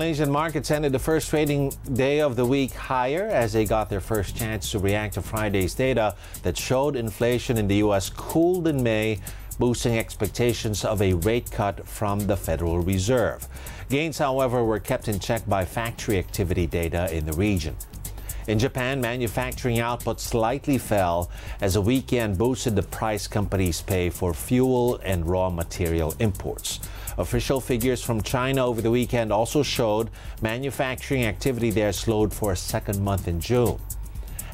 Asian markets ended the first trading day of the week higher as they got their first chance to react to Friday's data that showed inflation in the U.S. cooled in May, boosting expectations of a rate cut from the Federal Reserve. Gains, however, were kept in check by factory activity data in the region. In Japan, manufacturing output slightly fell as a weak yen boosted the price companies pay for fuel and raw material imports. Official figures from China over the weekend also showed manufacturing activity there slowed for a second month in June.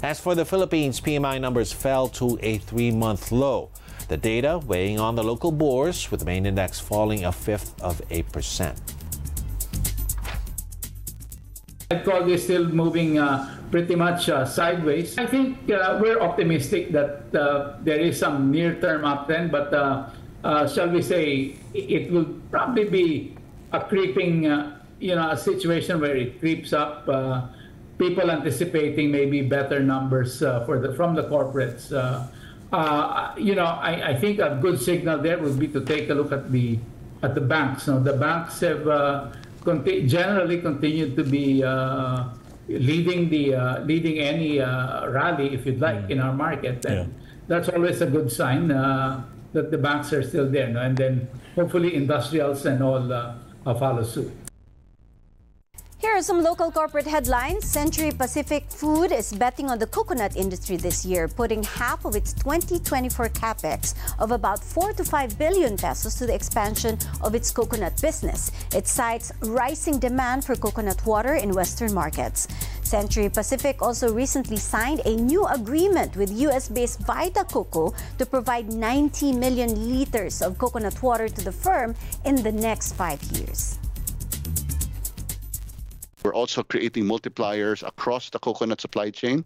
As for the Philippines, PMI numbers fell to a three month low. The data weighing on the local bourse, with the main index falling a fifth of a percent. Gold is still moving uh, pretty much uh, sideways. I think uh, we're optimistic that uh, there is some near-term uptrend, but uh, uh, shall we say, it will probably be a creeping, you know, a situation where it creeps up. people anticipating maybe better numbers for the from the corporates. you know, I, I, think a good signal there would be to take a look at the at the banks. Know, the banks have conti generally continued to be uh, leading the uh, leading any uh, rally, if you'd like, mm. in our market, and yeah. that's always a good sign uh, that the banks are still there, no? and then hopefully industrials and all uh, follow suit. Are some local corporate headlines. Century Pacific Food is betting on the coconut industry this year, putting half of its 2024 capex of about 4 to 5 billion pesos to the expansion of its coconut business. It cites rising demand for coconut water in Western markets. Century Pacific also recently signed a new agreement with US-based Vita Coco to provide 90 million liters of coconut water to the firm in the next five years. We're also creating multipliers across the coconut supply chain.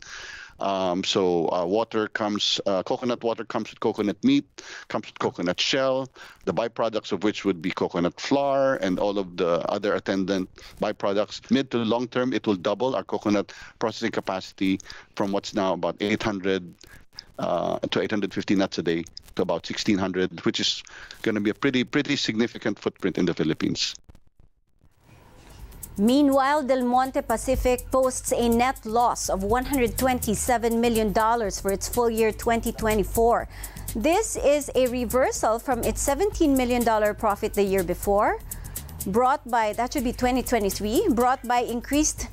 Um, so uh, water comes, uh, coconut water comes with coconut meat, comes with coconut shell, the byproducts of which would be coconut flour and all of the other attendant byproducts. Mid to long term, it will double our coconut processing capacity from what's now about 800 uh, to 850 nuts a day to about 1600, which is going to be a pretty pretty significant footprint in the Philippines. Meanwhile, Del Monte Pacific posts a net loss of $127 million for its full year 2024. This is a reversal from its $17 million profit the year before, brought by, that should be 2023, brought by increased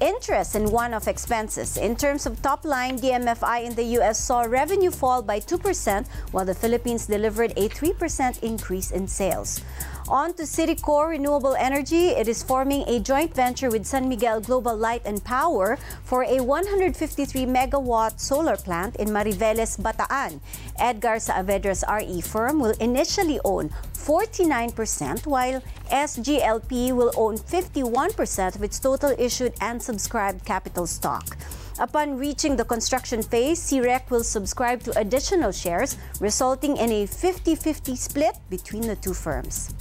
interest and one-off expenses. In terms of top line, DMFI in the U.S. saw revenue fall by 2%, while the Philippines delivered a 3% increase in sales. On to Citicore Renewable Energy. It is forming a joint venture with San Miguel Global Light and Power for a 153 megawatt solar plant in Mariveles, Bataan. Edgar Saavedra's RE firm will initially own 49%, while SGLP will own 51% of its total issued and subscribed capital stock. Upon reaching the construction phase, CREC will subscribe to additional shares, resulting in a 50-50 split between the two firms.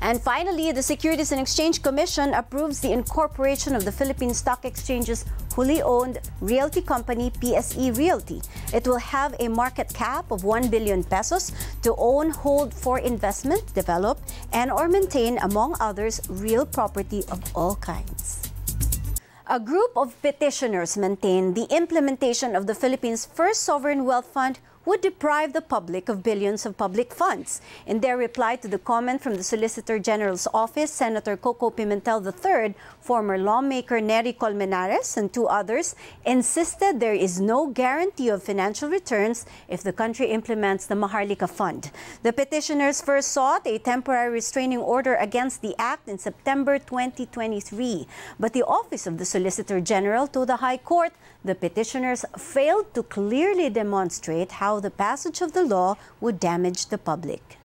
And finally, the Securities and Exchange Commission approves the incorporation of the Philippine Stock Exchange's wholly owned realty company PSE Realty. It will have a market cap of 1 billion pesos to own, hold for investment, develop, and or maintain, among others, real property of all kinds. A group of petitioners maintain the implementation of the Philippines' first sovereign wealth fund would deprive the public of billions of public funds. In their reply to the comment from the Solicitor General's office, Senator Koko Pimentel III, former lawmaker Nery Colmenares, and two others insisted there is no guarantee of financial returns if the country implements the Maharlika Fund. The petitioners first sought a temporary restraining order against the act in September 2023, but the office of the Solicitor General told the High Court the petitioners failed to clearly demonstrate how the passage of the law would damage the public.